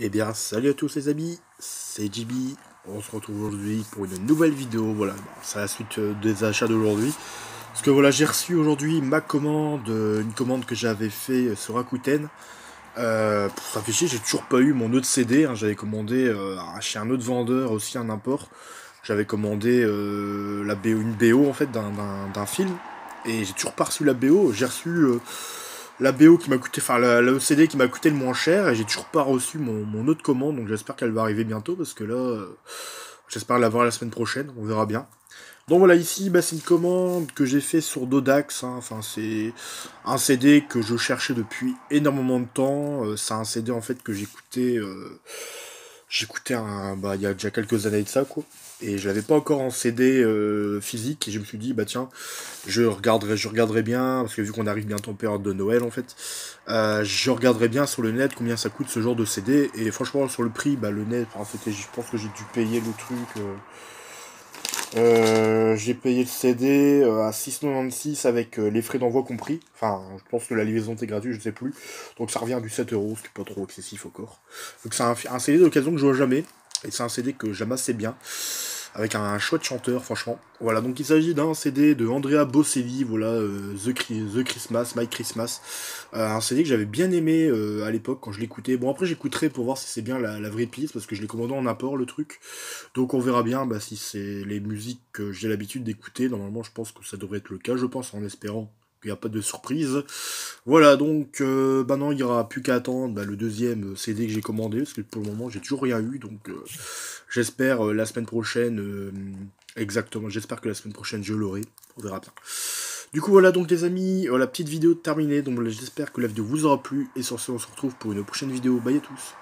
Eh bien, salut à tous les amis, c'est JB. On se retrouve aujourd'hui pour une nouvelle vidéo. Voilà, c'est la suite euh, des achats d'aujourd'hui. Parce que voilà, j'ai reçu aujourd'hui ma commande, euh, une commande que j'avais fait sur Rakuten. Euh, fait chier, j'ai toujours pas eu mon autre CD. Hein. J'avais commandé euh, chez un autre vendeur, aussi un import. J'avais commandé la BO, une BO en fait d'un film. Et j'ai toujours pas reçu la BO. J'ai reçu la BO qui m'a coûté, enfin le CD qui m'a coûté le moins cher et j'ai toujours pas reçu mon, autre commande, donc j'espère qu'elle va arriver bientôt parce que là, euh, j'espère l'avoir la semaine prochaine, on verra bien. Donc voilà, ici, bah, c'est une commande que j'ai fait sur Dodax, hein. enfin c'est un CD que je cherchais depuis énormément de temps, euh, c'est un CD en fait que j'écoutais, euh, j'écoutais bah, il y a déjà quelques années de ça quoi. Et je l'avais pas encore en CD euh, physique. Et je me suis dit bah tiens je regarderai je regarderai bien parce que vu qu'on arrive bientôt en période de Noël en fait euh, je regarderai bien sur le net combien ça coûte ce genre de CD et franchement sur le prix bah le net c'était je pense que j'ai dû payer le truc euh, j'ai payé le CD à 6,96 avec les frais d'envoi compris. Enfin, je pense que la livraison était gratuite, je sais plus. Donc ça revient à du 7 euros, ce qui est pas trop excessif encore. Donc c'est un, un, CD d'occasion que je vois jamais. Et c'est un CD que j'aime assez bien avec un chouette chanteur, franchement. Voilà, donc il s'agit d'un CD de Andrea Bocelli, voilà, euh, The, Christmas, My Christmas. Euh, un CD que j'avais bien aimé euh, à l'époque quand je l'écoutais. Bon, après j'écouterai pour voir si c'est bien la, vraie piste, parce que je l'ai commandé en apport, le truc. Donc on verra bien bah, si c'est les musiques que j'ai l'habitude d'écouter. Normalement, je pense que ça devrait être le cas, je pense, en espérant il n'y a pas de surprise. Voilà, donc euh, non, il n'y aura plus qu'à attendre bah, le deuxième CD que j'ai commandé, parce que pour le moment, j'ai toujours rien eu, donc euh, j'espère euh, la semaine prochaine, exactement, j'espère que la semaine prochaine, je l'aurai, on verra bien. Du coup, voilà donc les amis, la petite vidéo terminée, donc j'espère que la vidéo vous aura plu, et sur ce, on se retrouve pour une prochaine vidéo. Bye à tous